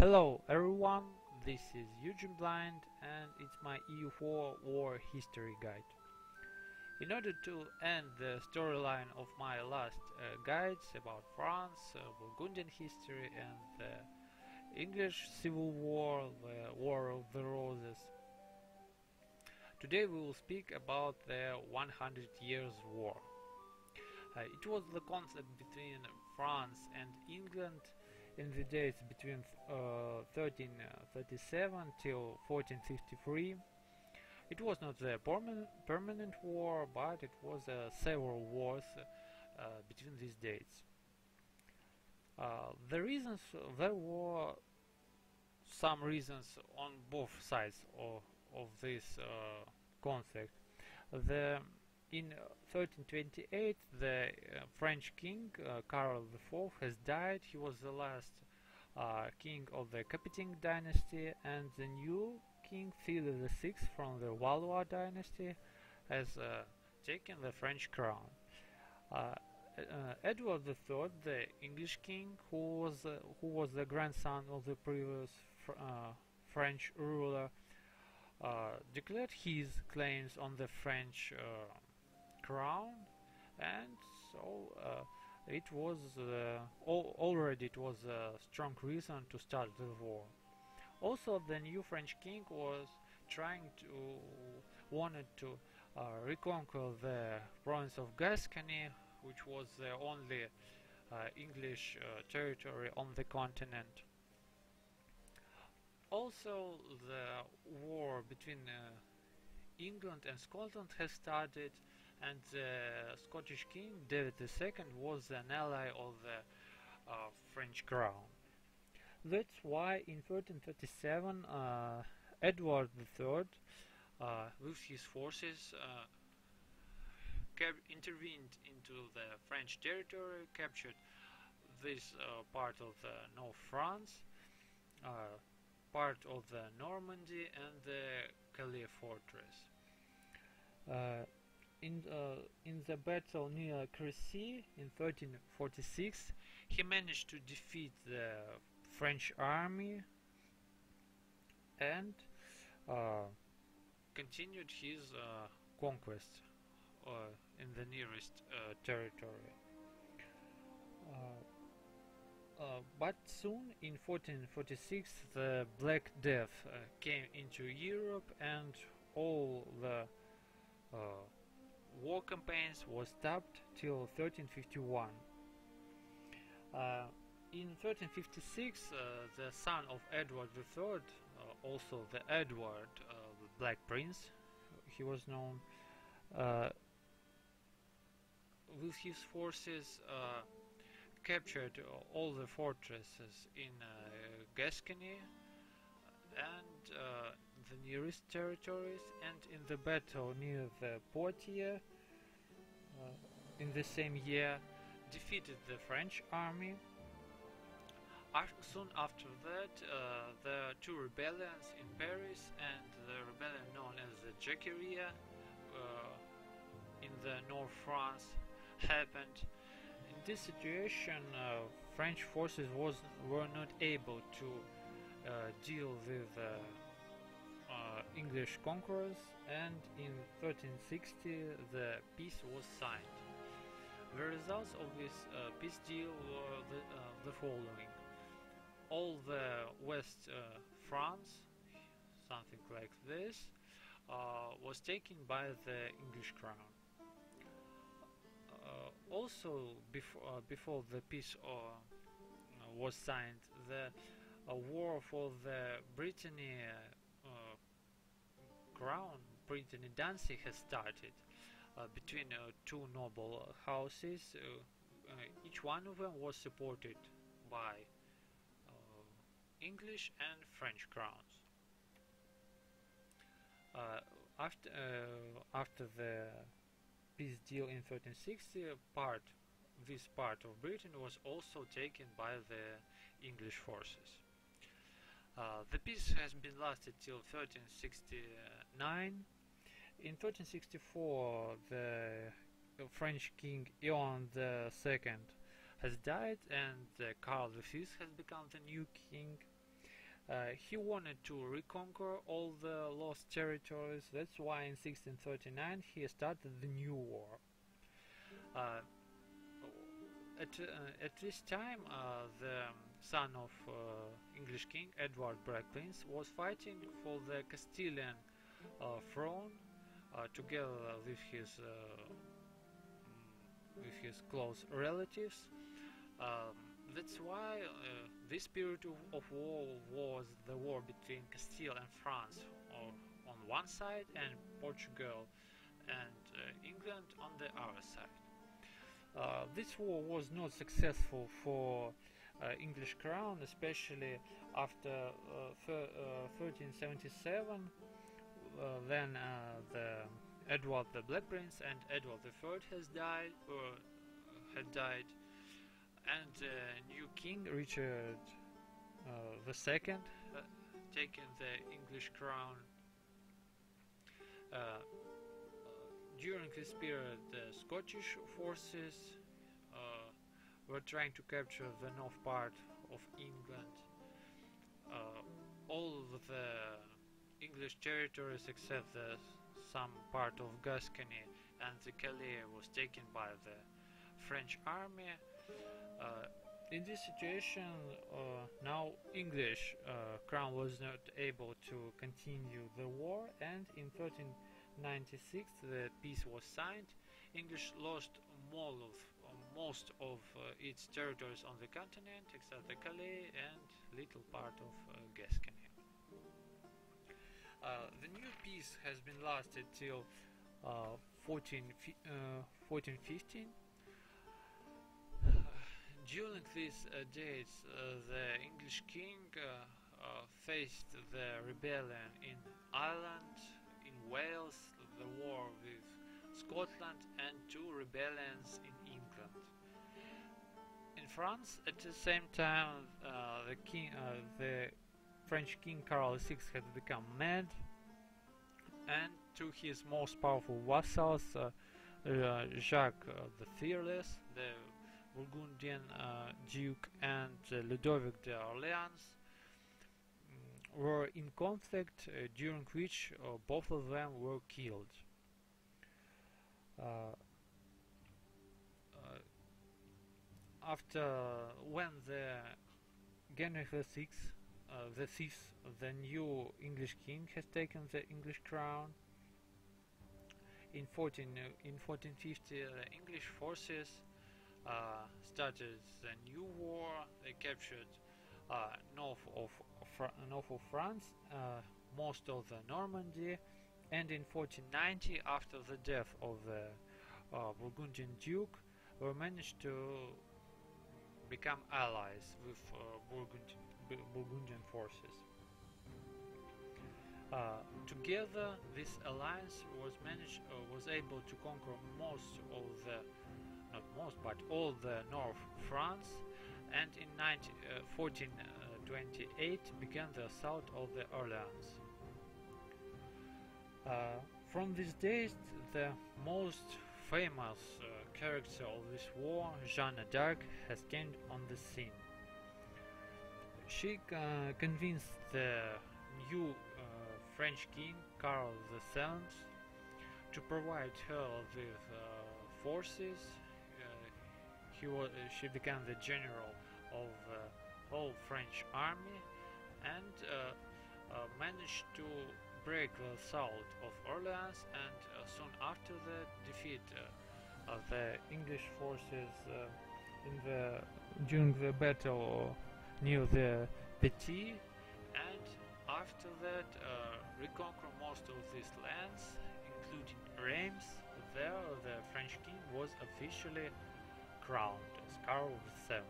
Hello everyone, this is Eugene Blind and it's my EU4 War History Guide. In order to end the storyline of my last uh, guides about France, uh, Burgundian history and the English Civil War, the War of the Roses, today we will speak about the 100 Years' War. Uh, it was the conflict between France and England in the days between uh, 1337 till 1453. It was not a permanent, permanent war, but it was uh, several wars uh, between these dates. Uh, the reasons there were some reasons on both sides of, of this uh, conflict. The in 1328 the uh, French king uh, IV has died. He was the last uh, king of the Capeting dynasty and the new king Philip VI from the Valois dynasty has uh, taken the French crown. Uh, uh, Edward III, the English king, who was who was the grandson of the previous fr French ruler, declared his claims on the French crown and so uh, it was uh, al already it was a strong reason to start the war. Also the new French king was trying to wanted to uh, reconquer the province of Gascony which was the only uh, English uh, territory on the continent. Also the war between uh, England and Scotland has started and the Scottish king David II was an ally of the uh, French crown. That's why in 1337 uh, Edward III uh, with his forces uh, intervened into the French territory, captured this uh, part of North France, uh, part of the Normandy and the Calais fortress in, uh, in the battle near Crécy in 1346 he managed to defeat the French army and uh, continued his uh, conquest uh, in the nearest uh, territory. Uh, but soon in 1446 the Black Death came into Europe and all the war campaigns was stopped till 1351. Uh, in 1356, uh, the son of Edward III, uh, also the Edward, uh, Black Prince, he was known, uh, with his forces captured all the fortresses in Gascony and the nearest territories and in the battle near the Poitiers uh, in the same year defeated the French army. soon after that, uh, the two rebellions in Paris and the rebellion known as the Jacqueria uh, in the North France happened. In this situation, uh, French forces was were not able to uh, deal with uh, English conquerors and in 1360 the peace was signed. The results of this uh, peace deal were the, uh, the, following. All the West uh, France, something like this, uh, was taken by the English crown. Uh, also, before, before the peace was signed, the war for the Brittany crown Brittany Danzig has started uh, between uh, two noble houses. Uh, each one of them was supported by English and French crowns. after after the peace deal in 1360, part this part of Britain was also taken by the English forces. Uh, the peace has been lasted till 1369. In 1364, the French king Ion II has died and uh, Karl V has become the new king. Uh, he wanted to reconquer all the lost territories. That's why in 1639 he started the new war. Uh, at, uh, at this time, uh, the son of uh, English king Edward Black Prince was fighting for the Castilian uh, throne together with his mm, with his close relatives. Um, that's why uh, this period of, war was the war between Castile and France or on one side and Portugal and uh, England on the other side. Uh, this war was not successful for uh, English crown, especially after 1377 uh, uh, then the Edward the Black Prince and Edward III has died or had died and uh, new king Richard uh, II uh, taken the English crown. Uh, during this period, the Scottish forces uh, were trying to capture the north part of England. Uh, all the English territories except the, some part of Gascony and the Calais was taken by the French army uh, in this situation, uh, now English uh, crown was not able to continue the war, and in 1396 the peace was signed. English lost of, most of its territories on the continent, except the Calais and little part of Gascony. Uh, the new peace has been lasted till uh, 14, uh, 1415 during these uh, days, uh, the English king uh, faced the rebellion in Ireland, in Wales, the war with Scotland, and two rebellions. In France, at the same time, uh, the king, uh, the French king Carl VI had become mad, and to his most powerful vassals, uh, Jacques the Fearless, the Burgundian uh, Duke and uh, Ludovic de Orleans mm, were in conflict uh, during which both of them were killed. After when the Henry VI, uh, the fifth, the new English king, has taken the English crown. In 14 uh, in 1450, the English forces uh, started the new war. They captured uh, north of north of France, uh, most of the Normandy, and in 1490, after the death of the Burgundian Duke, we managed to become allies with Burgundian, Burgundian forces. Uh, together, this alliance was managed uh, was able to conquer most of the not most, but all the North France, and in 19, uh, 1428 began the assault of the Orleans. Uh, from these days, the most famous uh, character of this war, Jeanne d'Arc, has came on the scene. She uh, convinced the new uh, French king, Karl VII, to provide her with uh, forces he was, uh, she became the general of the uh, whole French army and uh, managed to break the assault of Orleans and uh, soon after that defeat uh, of the English forces uh, in the during the battle near the Patay and after that uh, reconquer most of these lands including Reims there the French king was officially crowned as Karl VII.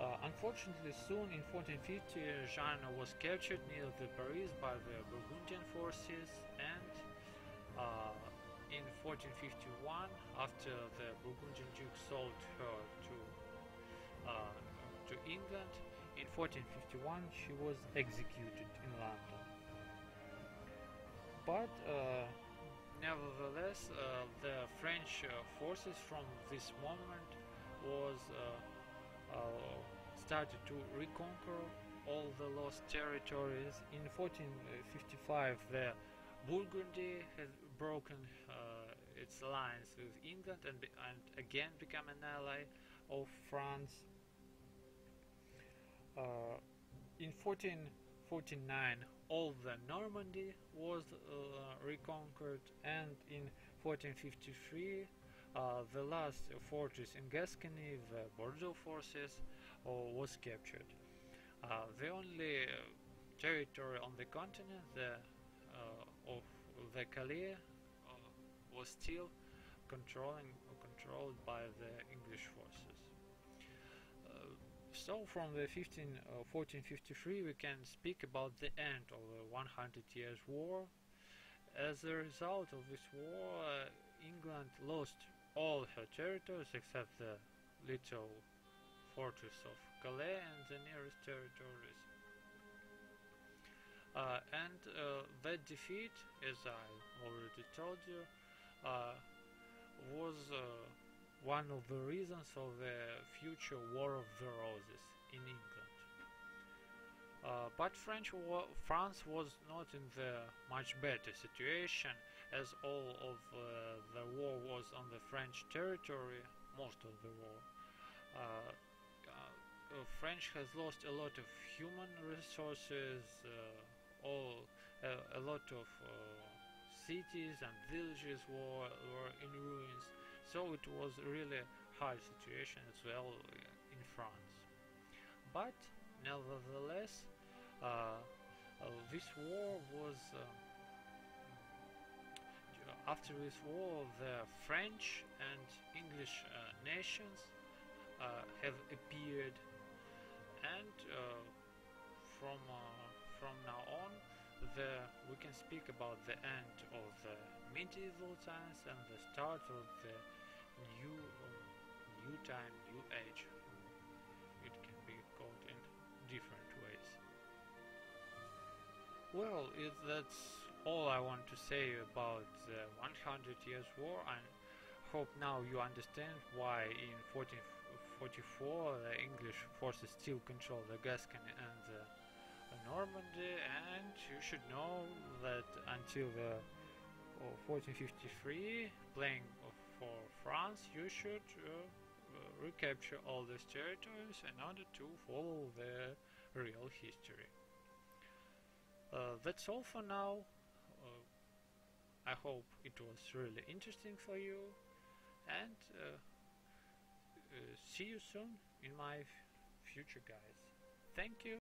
Uh, unfortunately, soon in 1450, Jeanne was captured near the Paris by the Burgundian forces, and uh, in 1451, after the Burgundian duke sold her to uh, to England, in 1451 she was executed in London. But uh, Nevertheless, uh, the French uh, forces from this moment was started to reconquer all the lost territories. In 1455, the Burgundy had broken uh, its alliance with England and, and again become an ally of France. Uh, in 1449, all the Normandy was uh, reconquered, and in 1453, uh, the last fortress in Gascony, the Bordeaux forces, uh, was captured. Uh, the only territory on the continent the, uh, of the Calais was still controlling controlled by the English forces. Uh, so from the 15, uh, 1453 we can speak about the end of the 100 years war. As a result of this war, uh, England lost all her territories except the little fortress of Calais and the nearest territories. Uh, and uh, that defeat, as I already told you, uh, was uh, one of the reasons of the future War of the Roses in England. Uh, but French war, France was not in the much better situation as all of uh, the war was on the French territory, most of the war. Uh, uh, French has lost a lot of human resources, all a lot of cities and villages were, were in ruins, so it was really hard situation as well uh, in France. But nevertheless, uh, uh, this war was after this war, the French and English uh, nations uh, have appeared, and uh, from from now on, the, we can speak about the end of the medieval times and the start of the new um, new time, new age. It can be called in different ways. Well, it, that's all I want to say about the 100 years war. I hope now you understand why in 1444 the English forces still control the Gascony and the Normandy and you should know that until the 1453 playing for France you should uh, uh, recapture all these territories in order to follow the real history. Uh, that's all for now. Uh, I hope it was really interesting for you and uh, Uh, see you soon in my future guys. Thank you.